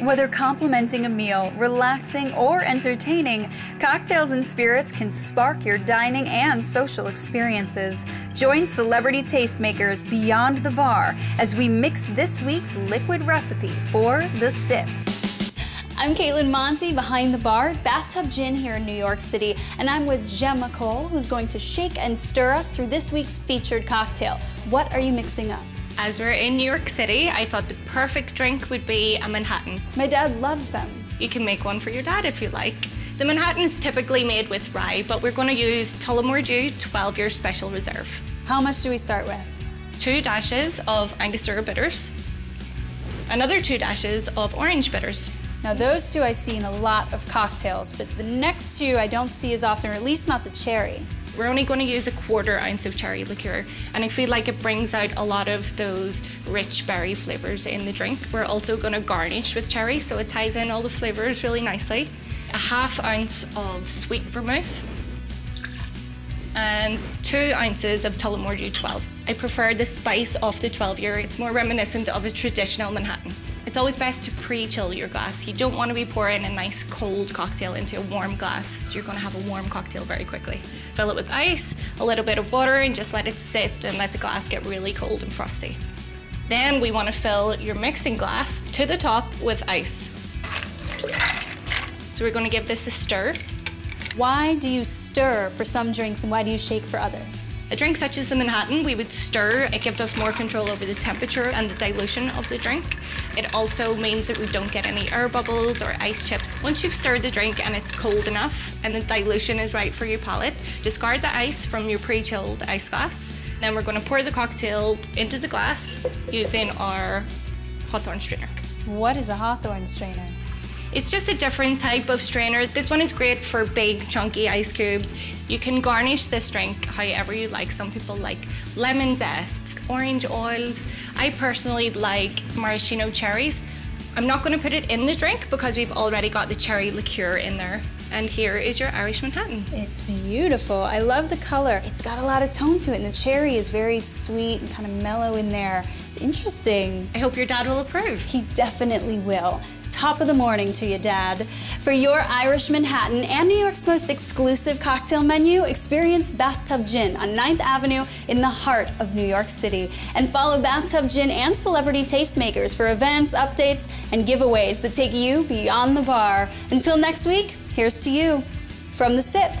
Whether complimenting a meal, relaxing, or entertaining, cocktails and spirits can spark your dining and social experiences. Join celebrity tastemakers beyond the bar as we mix this week's liquid recipe for the sip. I'm Kaitlin Monte behind the bar at Bathtub Gin here in New York City, and I'm with Gemma Cole, who's going to shake and stir us through this week's featured cocktail. What are you mixing up? As we're in New York City, I thought the perfect drink would be a Manhattan. My dad loves them. You can make one for your dad if you like. The Manhattan is typically made with rye, but we're going to use Tullamore Dew 12 Year Special Reserve. How much do we start with? Two dashes of Angostura bitters, another two dashes of orange bitters. Now those two I see in a lot of cocktails, but the next two I don't see as often, or at least not the cherry. We're only going to use a quarter ounce of cherry liqueur and I feel like it brings out a lot of those rich berry flavours in the drink. We're also going to garnish with cherry so it ties in all the flavours really nicely. A half ounce of sweet vermouth and two ounces of Tullamore Dew 12. I prefer the spice of the 12 year. It's more reminiscent of a traditional Manhattan. It's always best to pre-chill your glass. You don't want to be pouring a nice cold cocktail into a warm glass. You're going to have a warm cocktail very quickly. Fill it with ice, a little bit of water, and just let it sit and let the glass get really cold and frosty. Then we want to fill your mixing glass to the top with ice. So we're going to give this a stir. Why do you stir for some drinks and why do you shake for others? A drink such as the Manhattan, we would stir. It gives us more control over the temperature and the dilution of the drink. It also means that we don't get any air bubbles or ice chips. Once you've stirred the drink and it's cold enough and the dilution is right for your palate, discard the ice from your pre-chilled ice glass. Then we're going to pour the cocktail into the glass using our Hawthorne strainer. What is a Hawthorne strainer? It's just a different type of strainer. This one is great for big chunky ice cubes. You can garnish this drink however you like. Some people like lemon zest, orange oils. I personally like maraschino cherries. I'm not going to put it in the drink because we've already got the cherry liqueur in there. And here is your Irish Manhattan. It's beautiful. I love the color. It's got a lot of tone to it, and the cherry is very sweet and kind of mellow in there. It's interesting. I hope your dad will approve. He definitely will. Top of the morning to you, Dad. For your Irish Manhattan and New York's most exclusive cocktail menu, experience Bathtub Gin on 9th Avenue in the heart of New York City. And follow Bathtub Gin and Celebrity Tastemakers for events, updates, and giveaways that take you beyond the bar. Until next week, here's to you from the sip.